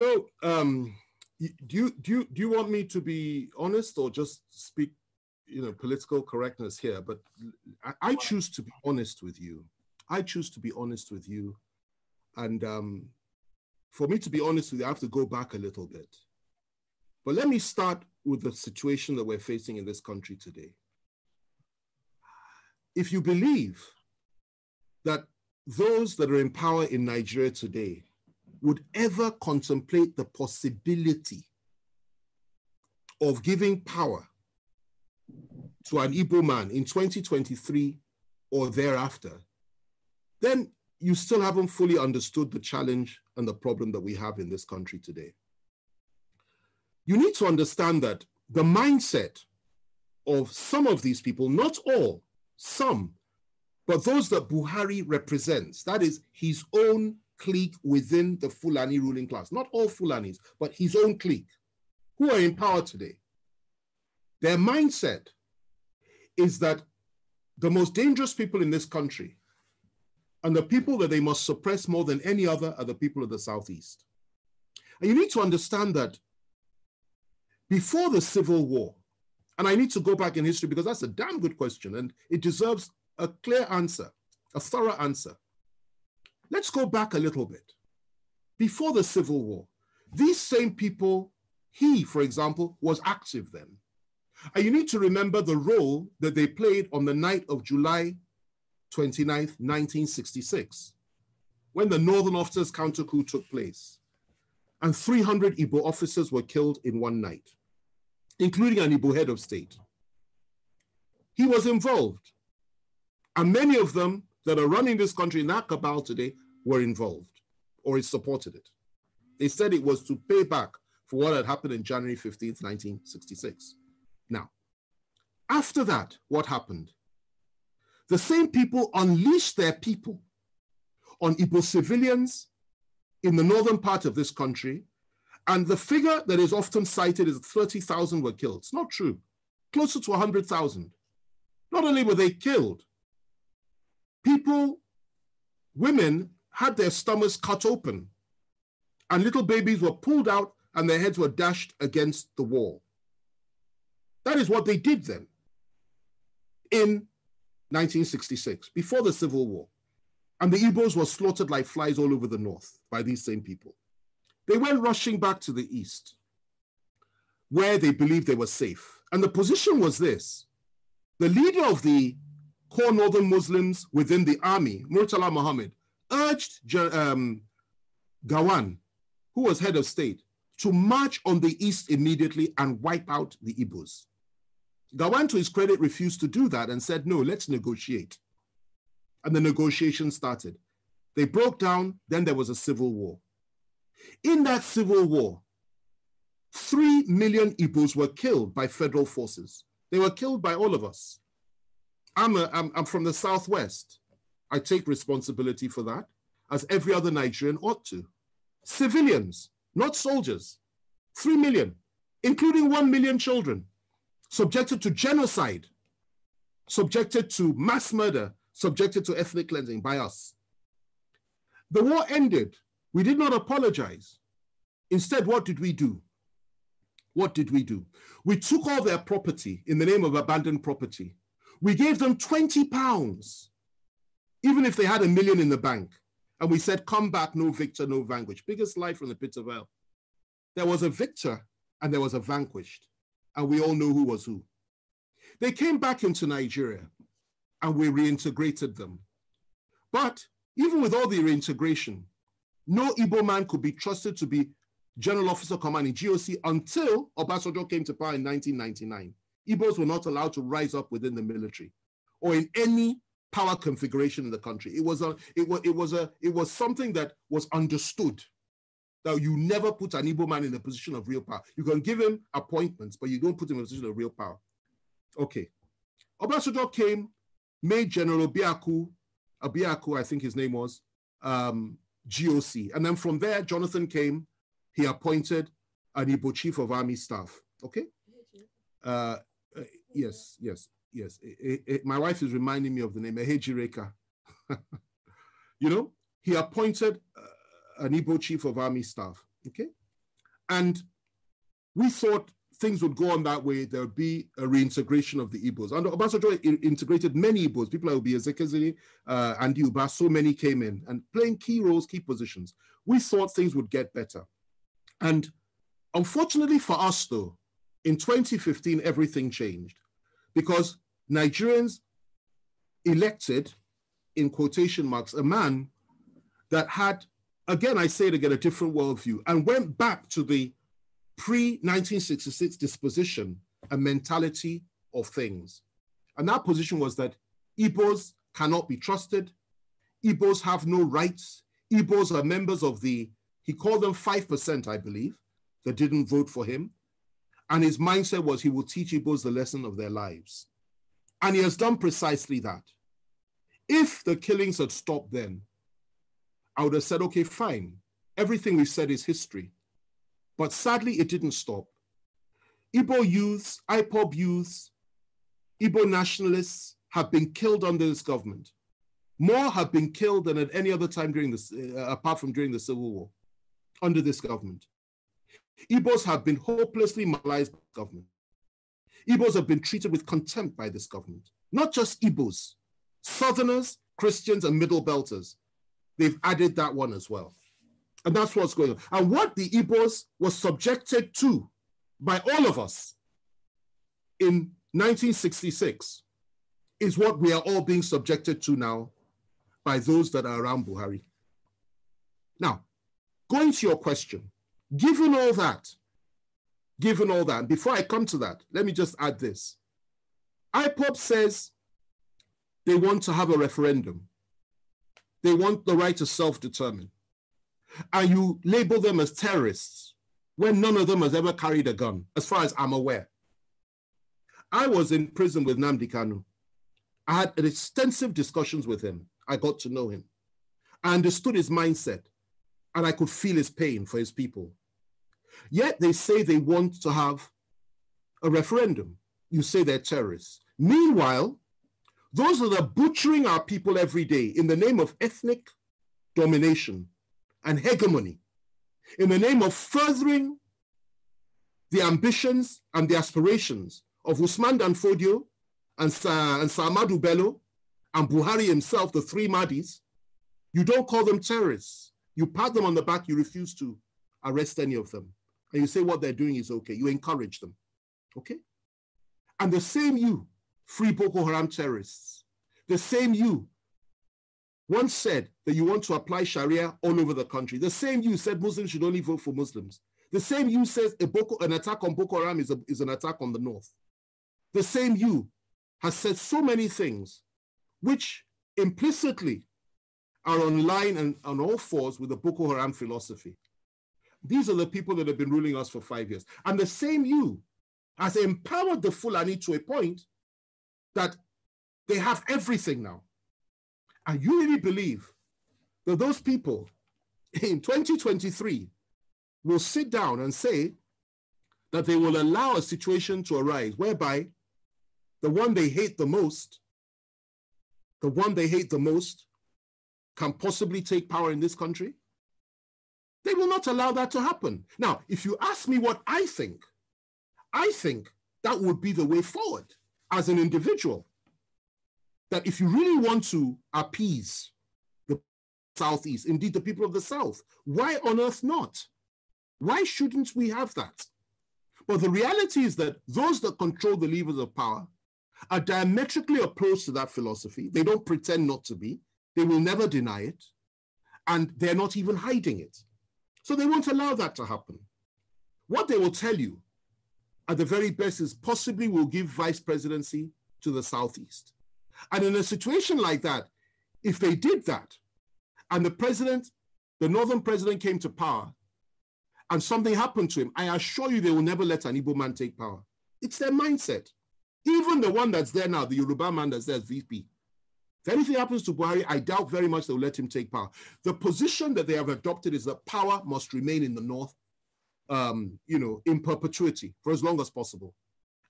So, um, do you do you do you want me to be honest or just speak, you know, political correctness here? But I, I choose to be honest with you. I choose to be honest with you, and um, for me to be honest with you, I have to go back a little bit. But let me start with the situation that we're facing in this country today. If you believe that those that are in power in Nigeria today would ever contemplate the possibility of giving power to an Igbo man in 2023 or thereafter, then you still haven't fully understood the challenge and the problem that we have in this country today. You need to understand that the mindset of some of these people, not all, some, but those that Buhari represents, that is his own clique within the Fulani ruling class, not all Fulanis, but his own clique, who are in power today. Their mindset is that the most dangerous people in this country and the people that they must suppress more than any other are the people of the Southeast. And you need to understand that before the Civil War, and I need to go back in history because that's a damn good question and it deserves a clear answer, a thorough answer. Let's go back a little bit. Before the Civil War, these same people, he, for example, was active then. And you need to remember the role that they played on the night of July 29th, 1966, when the Northern Officers counter coup took place. And 300 Igbo officers were killed in one night, including an Igbo head of state. He was involved. And many of them that are running this country in that cabal today were involved or it supported it. They said it was to pay back for what had happened in January 15th, 1966. Now, after that, what happened? The same people unleashed their people on Igbo civilians in the northern part of this country. And the figure that is often cited is 30,000 were killed. It's not true. Closer to 100,000. Not only were they killed, people, women had their stomachs cut open and little babies were pulled out and their heads were dashed against the wall. That is what they did then in 1966, before the Civil War. And the Igbos were slaughtered like flies all over the north by these same people. They went rushing back to the east, where they believed they were safe. And the position was this the leader of the core northern Muslims within the army, Murtala Muhammad, urged um, Gowon, who was head of state, to march on the east immediately and wipe out the Igbos. Gowon, to his credit, refused to do that and said, no, let's negotiate. And the negotiation started. They broke down, then there was a civil war. In that civil war, three million Igbos were killed by federal forces. They were killed by all of us. I'm, a, I'm, I'm from the Southwest. I take responsibility for that, as every other Nigerian ought to. Civilians, not soldiers, three million, including one million children subjected to genocide, subjected to mass murder, subjected to ethnic cleansing by us. The war ended. We did not apologize. Instead, what did we do? What did we do? We took all their property in the name of abandoned property. We gave them 20 pounds, even if they had a million in the bank. And we said, come back, no victor, no vanquished. Biggest lie from the pit of hell. There was a victor and there was a vanquished and we all know who was who. They came back into Nigeria and we reintegrated them. But even with all the reintegration, no Igbo man could be trusted to be general officer commanding GOC until Obasanjo came to power in 1999. Igbos were not allowed to rise up within the military or in any power configuration in the country. It was a, it was, it was a, it was something that was understood that you never put an Igbo man in a position of real power. You can give him appointments, but you don't put him in a position of real power. Okay. Obasanjo came, made General Obiakor, Obiakor, I think his name was, um, GOC. And then from there, Jonathan came, he appointed an Igbo chief of army staff. Okay? Uh, yes, yes, yes. It, it, my wife is reminding me of the name, Ihejirika. you know, he appointed uh, an Igbo chief of army staff. Okay. And we thought things would go on that way. There would be a reintegration of the Igbos. And Obasanjo integrated many Igbos, people like Obi uh, and Uba, so many came in and playing key roles, key positions. We thought things would get better. And unfortunately for us, though, in 2015, everything changed because Nigerians elected, in quotation marks, a man that had, again, I say it again, a different worldview and went back to the pre 1966 disposition and mentality of things. And that position was that Igbos cannot be trusted, Igbos have no rights, Igbos are members of the, he called them 5%, I believe, that didn't vote for him. And his mindset was he will teach Igbos the lesson of their lives. And he has done precisely that. If the killings had stopped then, I would have said, okay, fine. Everything we said is history. But sadly, it didn't stop. Igbo youths, IPOB youths, Igbo nationalists have been killed under this government. More have been killed than at any other time during this, uh, apart from during the Civil War, under this government. Igbos have been hopelessly marginalized by the government. Igbos have been treated with contempt by this government. Not just Igbos, Southerners, Christians, and Middle Belters. They've added that one as well. And that's what's going on. And what the Igbos were subjected to by all of us in 1966 is what we are all being subjected to now by those that are around Buhari. Now, going to your question, given all that, given all that, before I come to that, let me just add this. IPOB says they want to have a referendum. They want the right to self-determine and you label them as terrorists when none of them has ever carried a gun, as far as I'm aware. I was in prison with Nnamdi Kanu. I had extensive discussions with him. I got to know him. I understood his mindset, and I could feel his pain for his people. Yet they say they want to have a referendum. You say they're terrorists. Meanwhile, those that are butchering our people every day in the name of ethnic domination and hegemony in the name of furthering the ambitions and the aspirations of Usman Danfodio and, Sa- and Samadu Bello and Buhari himself, the three Mahdis, you don't call them terrorists. You pat them on the back, you refuse to arrest any of them. And you say what they're doing is okay. You encourage them. Okay? And the same you, free Boko Haram terrorists, the same you once said that you want to apply Sharia all over the country. The same you said Muslims should only vote for Muslims. The same you says Boko, an attack on Boko Haram is, a, is an attack on the North. The same you has said so many things which implicitly are on line and on all fours with the Boko Haram philosophy. These are the people that have been ruling us for five years. And the same you has empowered the Fulani to a point that they have everything now. And you really believe that those people in 2023 will sit down and say that they will allow a situation to arise whereby the one they hate the most, the one they hate the most, can possibly take power in this country? They will not allow that to happen. Now, if you ask me what I think, I think that would be the way forward as an individual that if you really want to appease the Southeast, indeed the people of the South, why on earth not? Why shouldn't we have that? But the reality is that those that control the levers of power are diametrically opposed to that philosophy. They don't pretend not to be, they will never deny it, and they're not even hiding it. So they won't allow that to happen. What they will tell you at the very best is possibly will give vice presidency to the Southeast. And in a situation like that, if they did that, and the president, the northern president came to power, and something happened to him, I assure you they will never let an Igbo man take power. It's their mindset. Even the one that's there now, the Yoruba man that's there as VP. If anything happens to Buhari, I doubt very much they'll let him take power. The position that they have adopted is that power must remain in the north, um, you know, in perpetuity for as long as possible.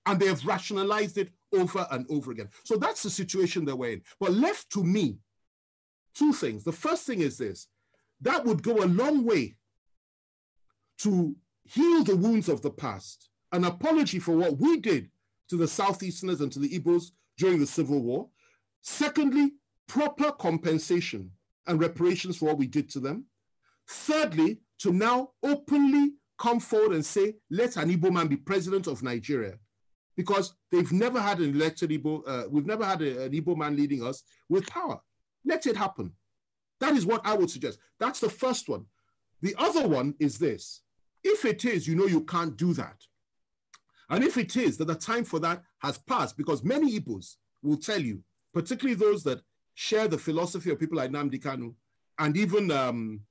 And they have rationalized it over and over again. So that's the situation that we're in. But left to me, two things. The first thing is this that would go a long way to heal the wounds of the past, an apology for what we did to the Southeasterners and to the Igbos during the Civil War. Secondly, proper compensation and reparations for what we did to them. Thirdly, to now openly come forward and say, let an Igbo man be president of Nigeria. Because they've never had an elected Igbo, uh, we've never had a, an Igbo man leading us with power. Let it happen. That is what I would suggest. That's the first one. The other one is this. If it is, you know you can't do that. And if it is that the time for that has passed, because many Igbos will tell you, particularly those that share the philosophy of people like Nnamdi Kanu and even um,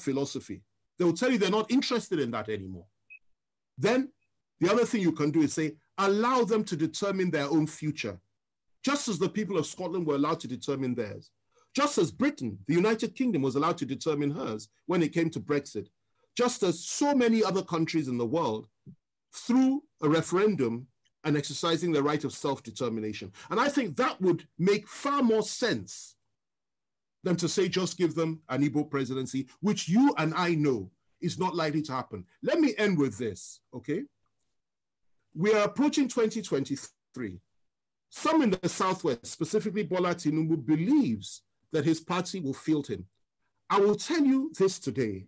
philosophy, they will tell you they're not interested in that anymore. Then the other thing you can do is say, allow them to determine their own future, just as the people of Scotland were allowed to determine theirs. Just as Britain, the United Kingdom, was allowed to determine hers when it came to Brexit. Just as so many other countries in the world, through a referendum and exercising the right of self determination. And I think that would make far more sense than to say just give them an Igbo presidency, which you and I know is not likely to happen. Let me end with this, okay? We are approaching 2023. Some in the Southwest, specifically Bola Tinubu, believes that his party will field him. I will tell you this today.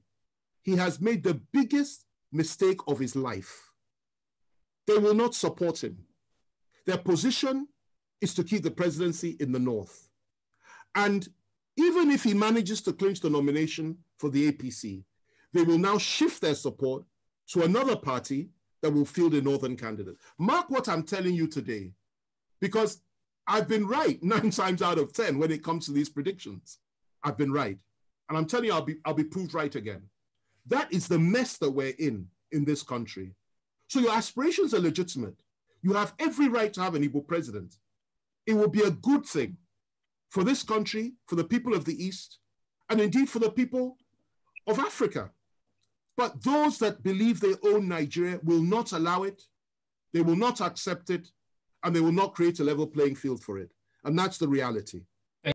He has made the biggest mistake of his life. They will not support him. Their position is to keep the presidency in the North. And even if he manages to clinch the nomination for the APC, they will now shift their support to another party that will field a Northern candidate. Mark what I'm telling you today, because I've been right nine times out of 10 when it comes to these predictions. I've been right. And I'm telling you, I'll be, I'll be proved right again. That is the mess that we're in in this country. So your aspirations are legitimate. You have every right to have an Igbo president. It will be a good thing for this country, for the people of the East, and indeed for the people of Africa. But those that believe they own Nigeria will not allow it, they will not accept it, and they will not create a level playing field for it. And that's the reality.